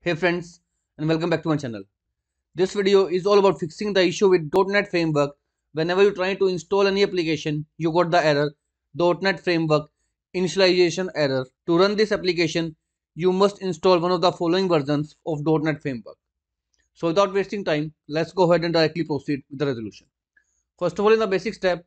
Hey friends and welcome back to my channel. This video is all about fixing the issue with .NET Framework. Whenever you try to install any application, you got the error .NET Framework initialization error. To run this application, you must install one of the following versions of .NET Framework. So without wasting time, let's go ahead and directly proceed with the resolution. First of all, in the basic step,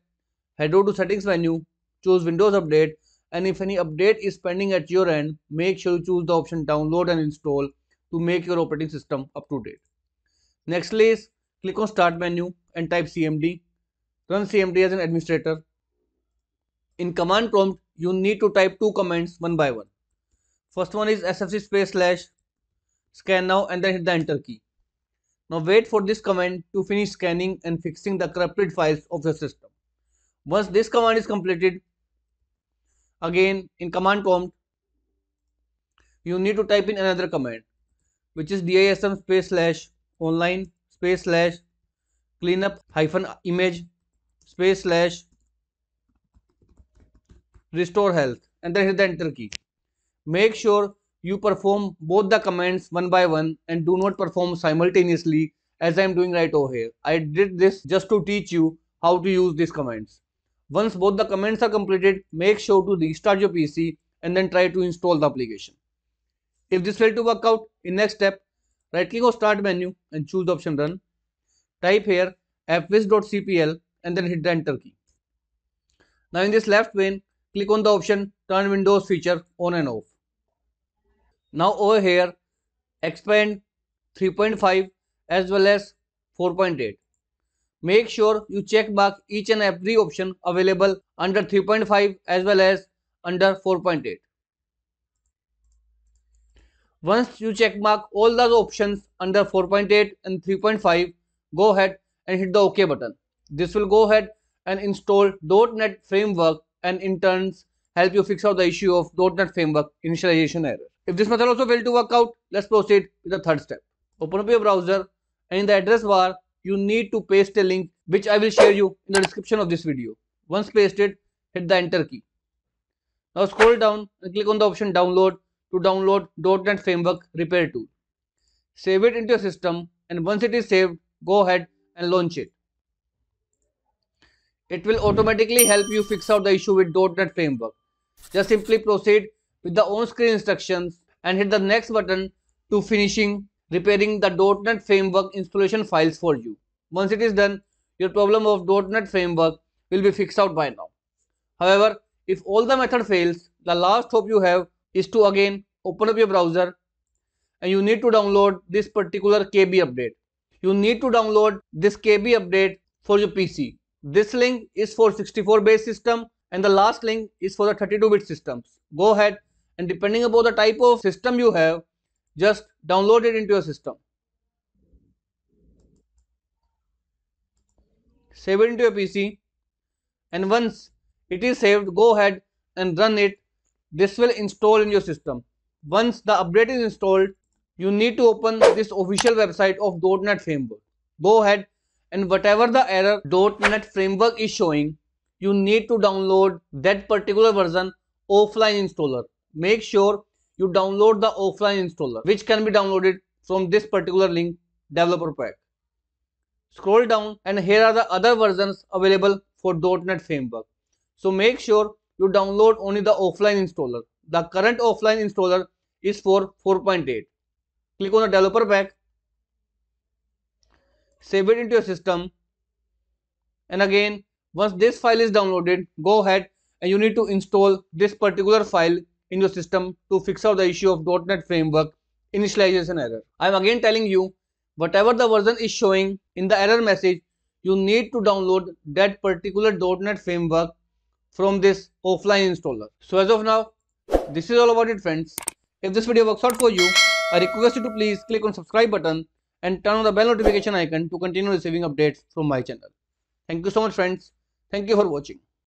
head over to settings menu, choose Windows Update and if any update is pending at your end, make sure you choose the option download and install to make your operating system up to date. Nextly is click on start menu and type cmd. Run cmd as an administrator. In command prompt, you need to type two commands one by one. First one is sfc space slash scan now and then hit the enter key. Now wait for this command to finish scanning and fixing the corrupted files of the system. Once this command is completed, again in command prompt, you need to type in another command which is dism space slash online space slash cleanup hyphen image space slash restore health and then hit the enter key. Make sure you perform both the commands one by one and do not perform simultaneously as I am doing right over here. I did this just to teach you how to use these commands. Once both the commands are completed, make sure to restart your PC and then try to install the application. If this failed to work out, in next step, right click on start menu and choose the option run. Type here appwiz.cpl and then hit the enter key. Now in this left pane, click on the option turn windows feature on and off. Now over here, expand 3.5 as well as 4.8. Make sure you check back each and every option available under 3.5 as well as under 4.8. Once you check mark all the options under 4.8 and 3.5, go ahead and hit the OK button. This will go ahead and install .NET Framework and in turns help you fix out the issue of .NET Framework initialization error. If this method also failed to work out, let's proceed with the third step. Open up your browser and in the address bar, you need to paste a link which I will share you in the description of this video. Once pasted, hit the enter key. Now scroll down and click on the option download to download .NET Framework Repair Tool. Save it into your system and once it is saved, go ahead and launch it. It will automatically help you fix out the issue with .NET Framework. Just simply proceed with the on-screen instructions and hit the next button to finishing repairing the .NET Framework installation files for you. Once it is done, your problem of .NET Framework will be fixed out by now. However, if all the method fails, the last hope you have is to again open up your browser and you need to download this particular KB update. You need to download this KB update for your PC. This link is for 64 base system and the last link is for the 32 bit systems. Go ahead and depending upon the type of system you have, just download it into your system. Save it into your PC and once it is saved, go ahead and run it this will install in your system. Once the update is installed, you need to open this official website of .NET Framework. Go ahead and whatever the error .NET Framework is showing, you need to download that particular version offline installer. Make sure you download the offline installer which can be downloaded from this particular link developer pack. Scroll down and here are the other versions available for .NET Framework. So make sure you download only the offline installer. The current offline installer is for 4.8. Click on the developer pack, save it into your system and again once this file is downloaded go ahead and you need to install this particular file in your system to fix out the issue of .NET Framework initialization error. I am again telling you whatever the version is showing in the error message you need to download that particular .NET Framework from this offline installer. So as of now, this is all about it friends. If this video works out for you, I request you to please click on subscribe button and turn on the bell notification icon to continue receiving updates from my channel. Thank you so much friends. Thank you for watching.